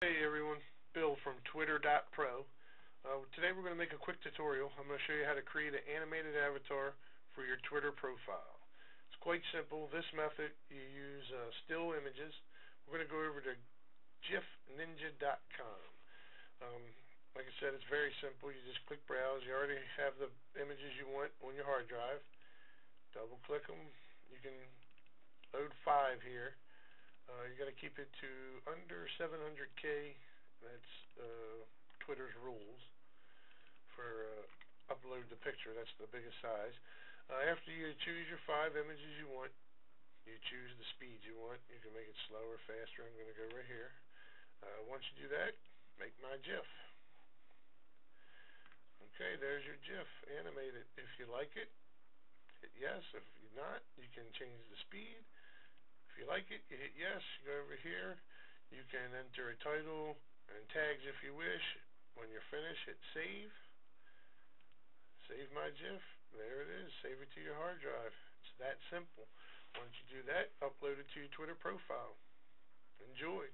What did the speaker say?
Hey everyone, Bill from Twitter.pro. Uh, today we're going to make a quick tutorial. I'm going to show you how to create an animated avatar for your Twitter profile. It's quite simple. This method, you use uh, still images. We're going to go over to gifninja.com. Um, like I said, it's very simple. You just click browse. You already have the images you want on your hard drive. Double click them. You can load five here. Uh, you got to keep it to under 700k. That's uh, Twitter's rules for uh, upload the picture. That's the biggest size. Uh, after you choose your five images you want, you choose the speed you want. You can make it slower, faster. I'm going to go right here. Uh, once you do that, make my GIF. Okay, there's your GIF. Animate it if you like it. Hit yes. If you're not, you can change the speed. Like it, you hit yes. You go over here. You can enter a title and tags if you wish. When you're finished, hit save. Save my GIF. There it is. Save it to your hard drive. It's that simple. Once you do that, upload it to your Twitter profile. Enjoy.